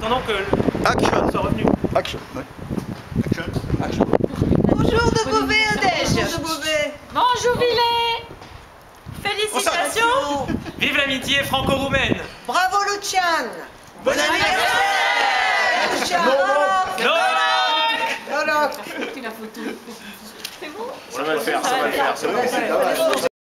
attendant que le Action. soit revenu. Action. ouais. Action. Action. Bonjour de Beauvais, Odège. Bonjour de Beauvais. Bonjour Villet Félicitations Vive l'amitié franco-roumaine Bravo Lucian. Bon anniversaire. Lucian. Novak Nolok. Tu la photo. C'est bon? Ça va le faire, ça va le faire, ça va le faire.